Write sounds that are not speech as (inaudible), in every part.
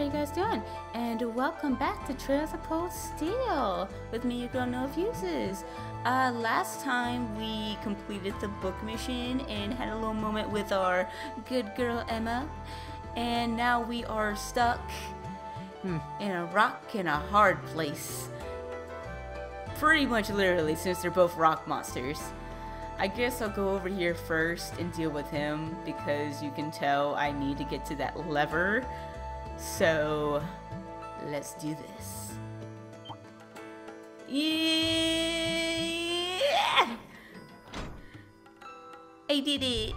how you guys doing? And welcome back to Trails of Cold Steel with me, your girl No Fuses. Uh, last time we completed the book mission and had a little moment with our good girl Emma, and now we are stuck hmm, in a rock in a hard place. Pretty much literally, since they're both rock monsters. I guess I'll go over here first and deal with him because you can tell I need to get to that lever. So, let's do this. Yeah! I did it!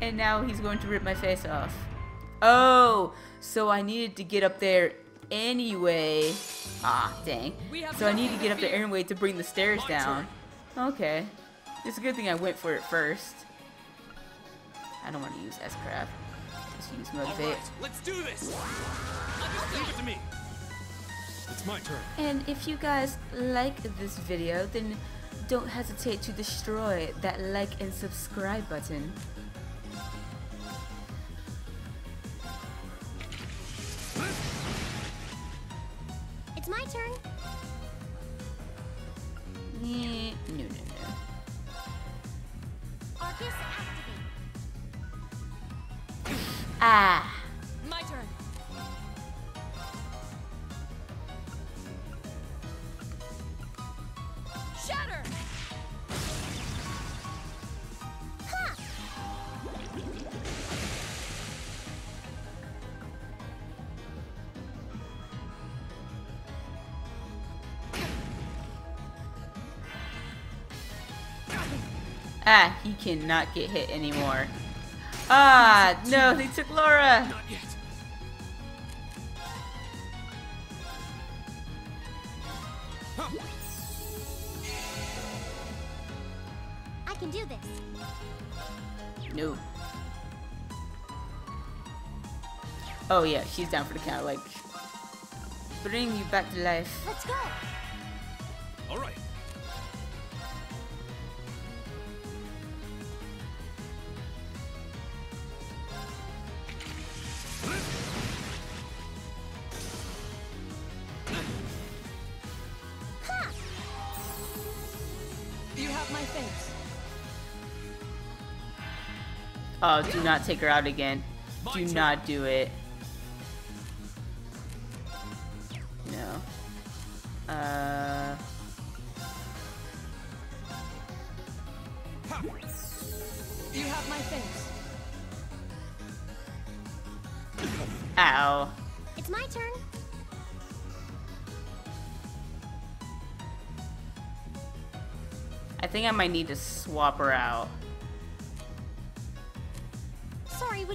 and now he's going to rip my face off. Oh, so I needed to get up there anyway. Ah, dang. So I need to get up there anyway to bring the stairs down. Okay. It's a good thing I went for it first. I don't want to use S-Craft. Just use Motivate. Right, let's do this! Leave it to me! It's my turn. And if you guys like this video, then don't hesitate to destroy that like and subscribe button. It's my turn. Yeah, no, no, no. Arcus activate. Ah. My turn. Shatter. Ah, he cannot get hit anymore. Ah, no, they took Laura. Not yet. I can do this. No. Oh yeah, she's down for the count. Like, bring you back to life. Let's go. All right. Oh, do not take her out again. Do not do it. No. Uh. You have my face. Ow. It's my turn. I think I might need to swap her out.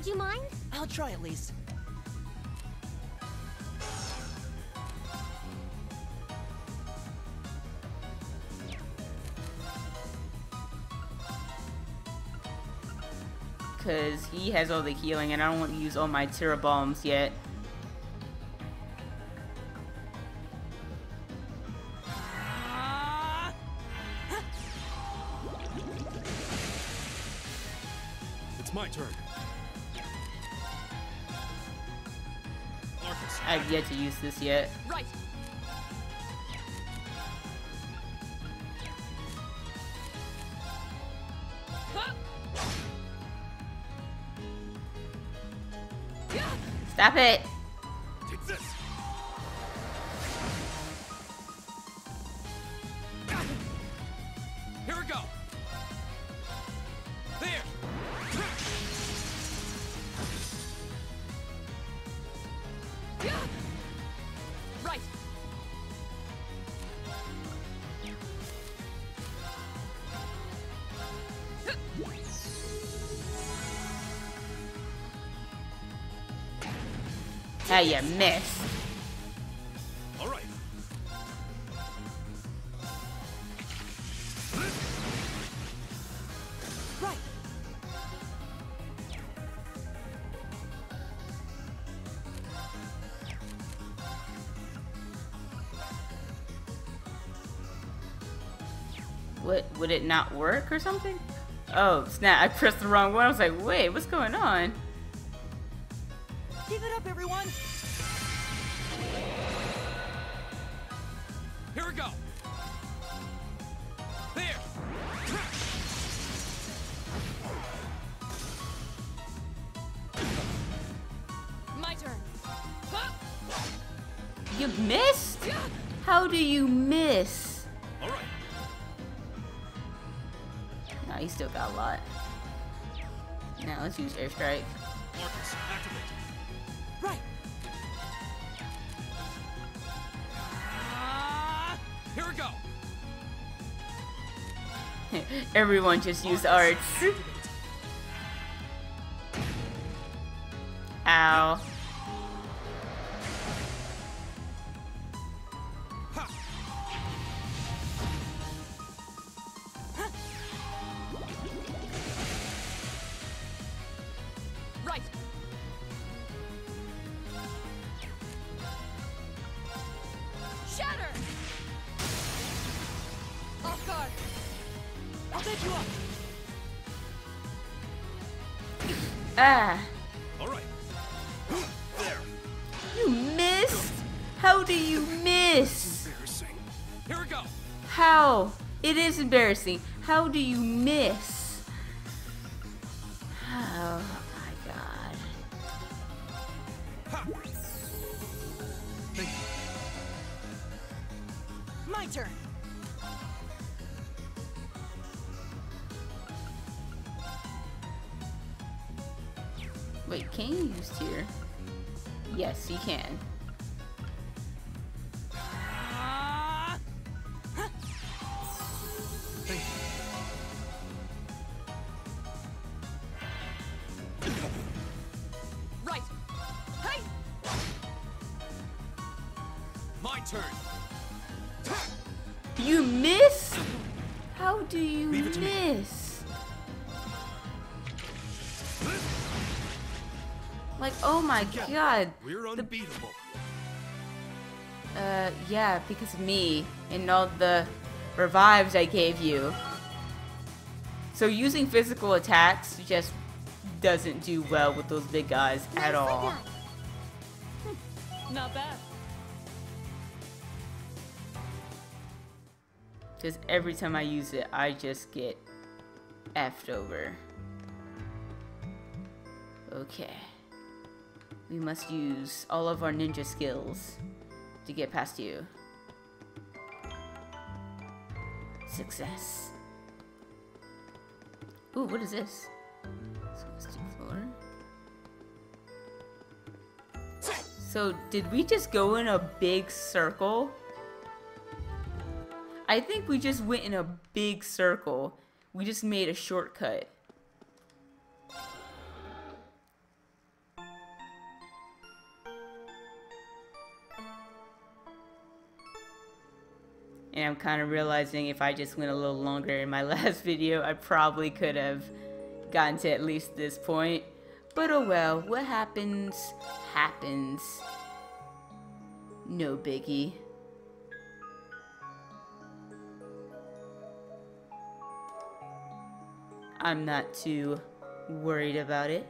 Would you mind? I'll try at least. Because he has all the healing and I don't want to use all my Tear Balms yet. It's my turn. I've yet to use this yet. Right. Stop it! Ah, you missed. All right. Right. What, would it not work or something? Oh, snap, I pressed the wrong one. I was like, wait, what's going on? Give it up, everyone! Here we go. There. My turn. You missed? How do you miss? All right. No, he still got a lot. Now let's use airstrike. (laughs) Everyone just use arts. Ow. Ah. All right. There. You missed? How do you miss? Embarrassing. Here we go. How? It is embarrassing. How do you miss? Oh my god. Ha. Thank you. My turn. Wait, can you use tier? Yes, you can. Like, oh my god. We're The- unbeatable. Uh, yeah, because of me and all the revives I gave you. So using physical attacks just doesn't do well with those big guys at all. Not bad. Because every time I use it, I just get effed over. Okay. We must use all of our ninja skills to get past you. Success. Ooh, what is this? So, did we just go in a big circle? I think we just went in a big circle. We just made a shortcut. And I'm kind of realizing if I just went a little longer in my (laughs) last video, I probably could have gotten to at least this point. But oh well, what happens, happens. No biggie. I'm not too worried about it.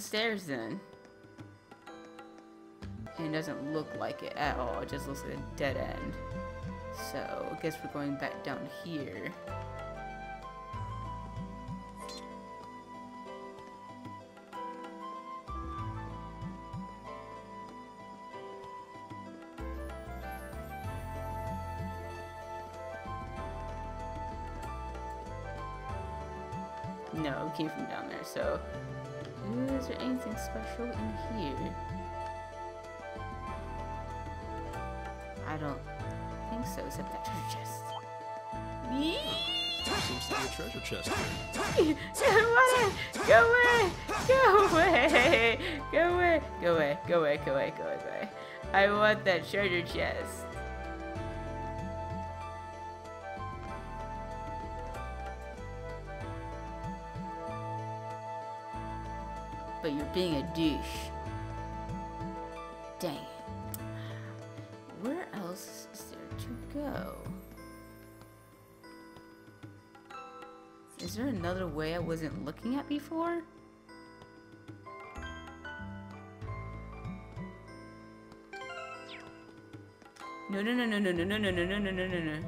The stairs then. And it doesn't look like it at all, it just looks like a dead end. So, I guess we're going back down here. No, it came from down there, so... Is there anything special in here? I don't think so, except that treasure chest. Seems to be a treasure chest. (laughs) Go away! Go away! Go away! Go away! Go away! Go away! Go away! Go away! I want that treasure chest. Being a douche. Dang. Where else is there to go? Is there another way I wasn't looking at before? No, no, no, no, no, no, no, no, no, no, no, no, no, no.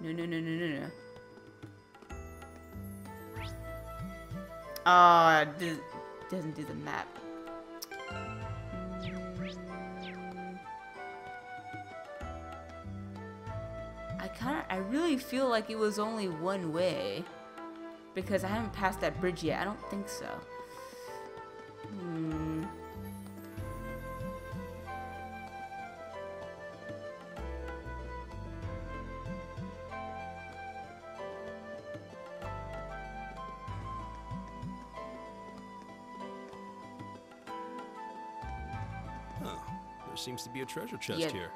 No, no, no, no, no, no. Ah, uh, doesn't do the map. I kind of, I really feel like it was only one way. Because I haven't passed that bridge yet. I don't think so. There seems to be a treasure chest Yeah. here.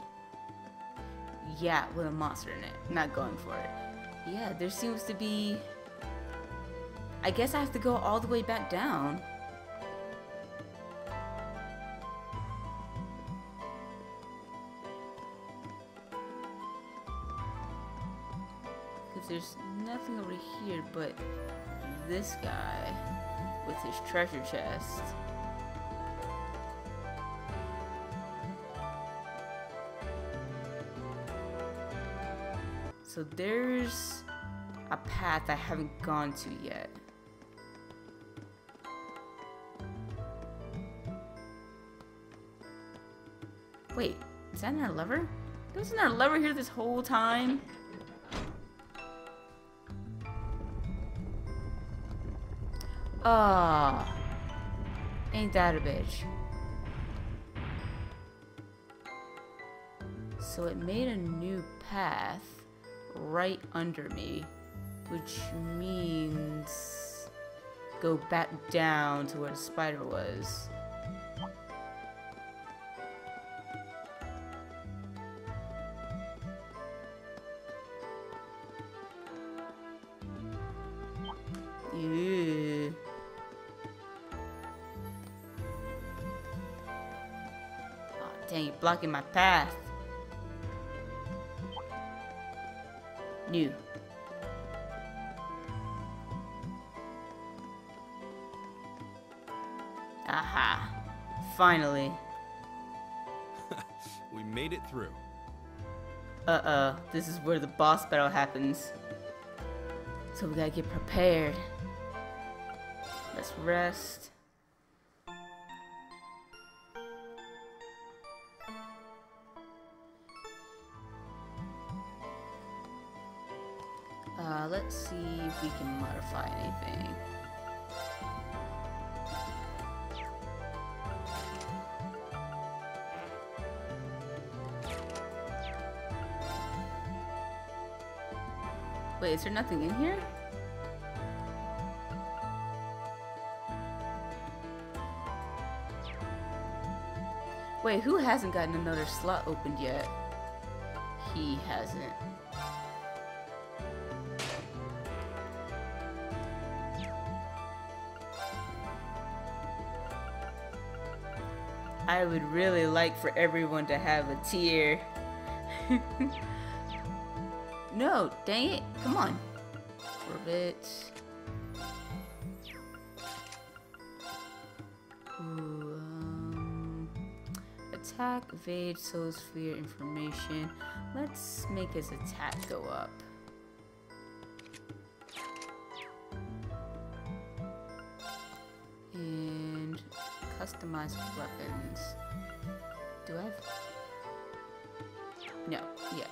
Yeah, with a monster in it. Not going for it. Yeah, there seems to be... I guess I have to go all the way back down. Because there's nothing over here but this guy with his treasure chest. So there's a path I haven't gone to yet. Wait, is that not a lever? Wasn't there a lever here this whole time? Ah, ain't that a bitch? So it made a new path right under me, which means go back down to where the spider was. Ew. Aw, dang, you're blocking my path. New. Aha. Finally. (laughs) We made it through. Uh-oh. This is where the boss battle happens. So we gotta get prepared. Let's rest. See if we can modify anything. Wait, is there nothing in here? Wait, who hasn't gotten another slot opened yet? He hasn't. I would really like for everyone to have a tier. (laughs) no, dang it. Come on. Orbit. Ooh, um, attack, evade, soul sphere, information. Let's make his attack go up. Customize weapons. Do I have? No, yeah.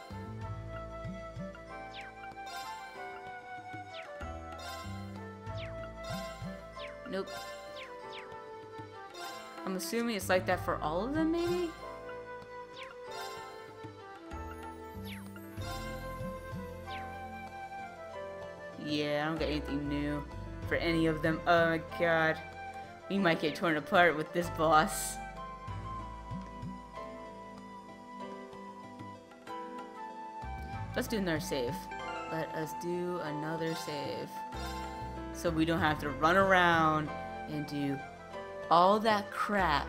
Nope. I'm assuming it's like that for all of them, maybe? Yeah, I don't get anything new for any of them. Oh my god. We might get torn apart with this boss. Let's do another save. Let us do another save. So we don't have to run around and do all that crap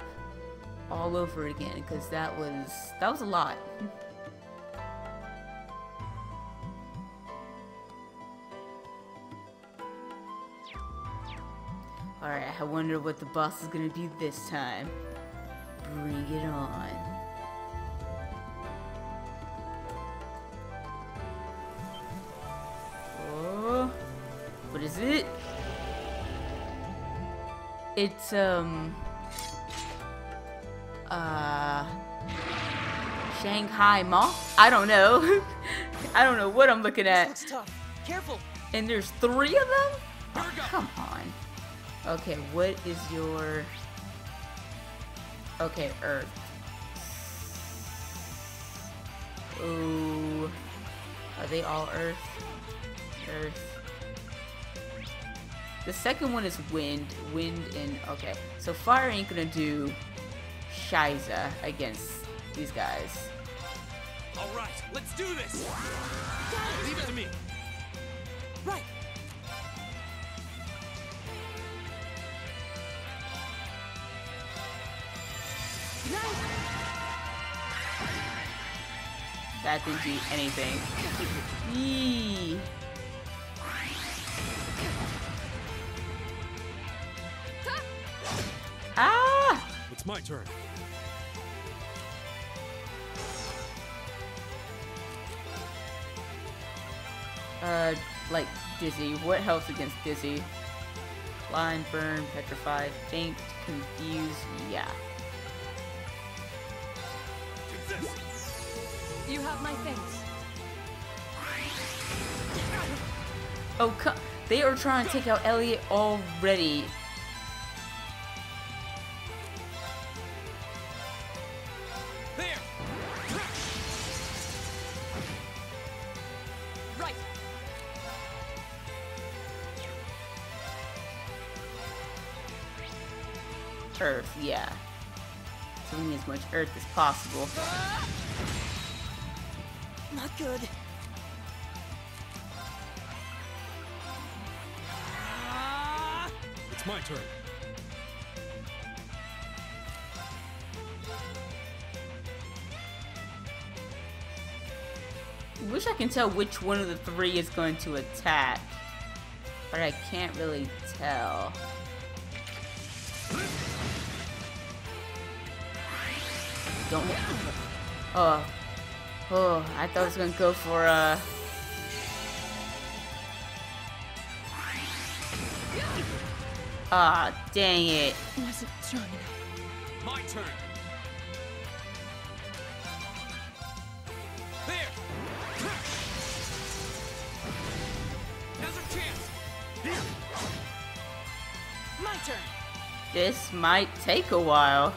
all over again because that was that was a lot. (laughs) Alright, I wonder what the boss is gonna be this time. Bring it on. Oh, what is it? It's, um, uh, Shanghai Mall? I don't know. (laughs) I don't know what I'm looking at. Careful. And there's three of them? Okay, what is your... Okay, Earth. Ooh. Are they all Earth? Earth. The second one is Wind. Wind and... Okay, so Fire ain't gonna do Shiza against these guys. All right, let's do this. Leave it to me. That didn't do anything. Yee. Ah! It's my turn. Uh, like dizzy. What helps against dizzy? Blind, burn, petrified, faint, confused. Yeah. You have my thanks. Oh, co- they are trying to take out Elliot already. There. Right. Earth, yeah. So we need as much Earth as possible. Not good. It's my turn. Wish I can tell which one of the three is going to attack. But I can't really tell. Don't hit. Oh. Oh, I thought I was gonna go for uh Ah, dang it. Wasn't strong enough. My turn. There. Now's our chance. Here. My turn. This might take a while.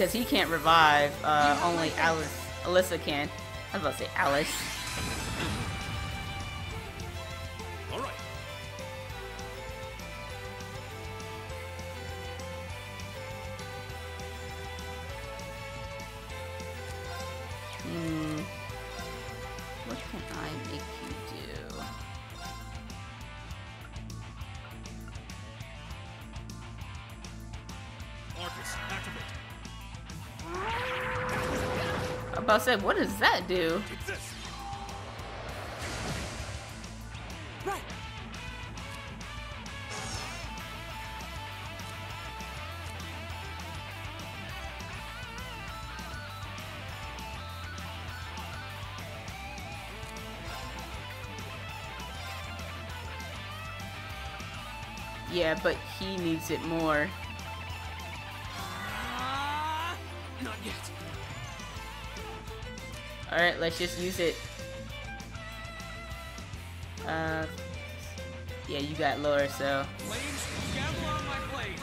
Because he can't revive. Uh, only Alice. Alisa can. I was about to say Alice. All right. Hmm. What can I make you To say, what does that do? Yeah, but he needs it more. Ah, not yet. Alright, let's just use it. Uh, yeah, you got lower, so. Flames, gavel on my blade.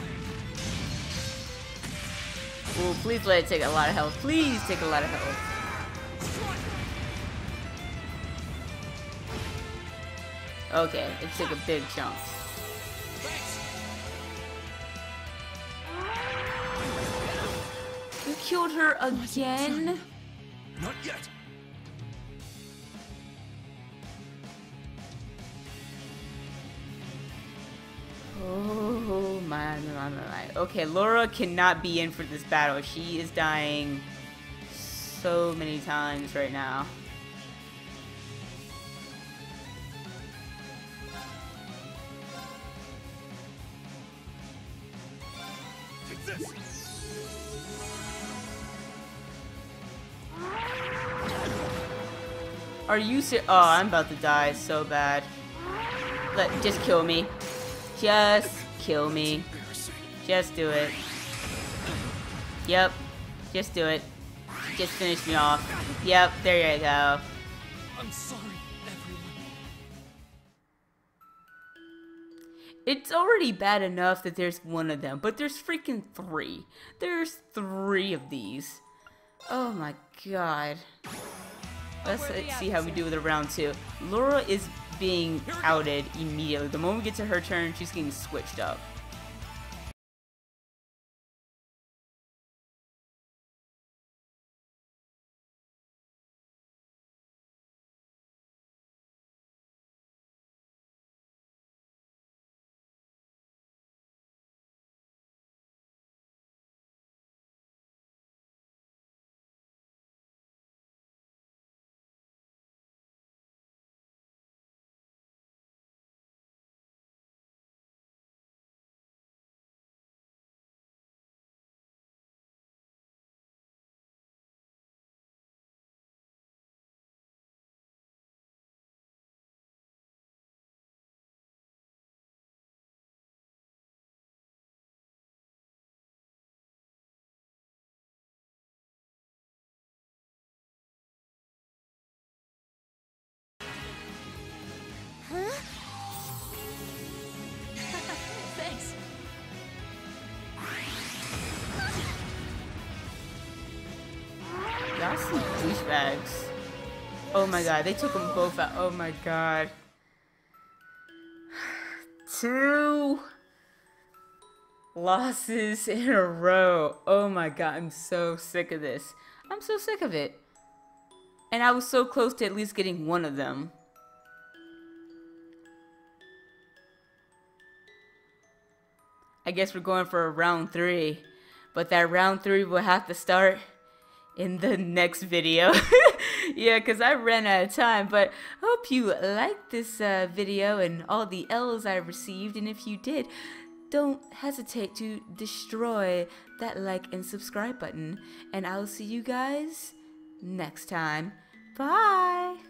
Ooh, please let it take a lot of health. Please take a lot of health. Okay, it took a big chunk. You killed her again? Not yet. Okay, Laura cannot be in for this battle. She is dying so many times right now. Are you ser- Oh, I'm about to die so bad. Let just kill me. Just kill me. Embarrassing. Just do it. Yep. Just do it. Just finish me off. Yep, there you go. I'm sorry, everyone. It's already bad enough that there's one of them, but there's freaking three. There's three of these. Oh my god. Let's uh, see how we do with the round two. Laura is being outed immediately. The moment we get to her turn, she's getting switched up. Oh my god, they took them both out. Oh my god. Two losses in a row. Oh my god, I'm so sick of this. I'm so sick of it. And I was so close to at least getting one of them. I guess we're going for a round three. But that round three will have to start in the next video. (laughs) yeah, because I ran out of time. But hope you liked this uh, video and all the L's I received. And if you did, don't hesitate to destroy that like and subscribe button. And I'll see you guys next time. Bye!